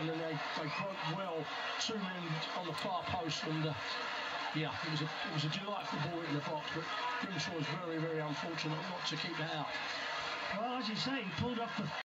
and then they, they broke well, two men on the far post, and uh, yeah, it was a it was a delightful ball in the box, but Grimshaw was very very unfortunate not to keep that out. Well, as you say, he pulled off the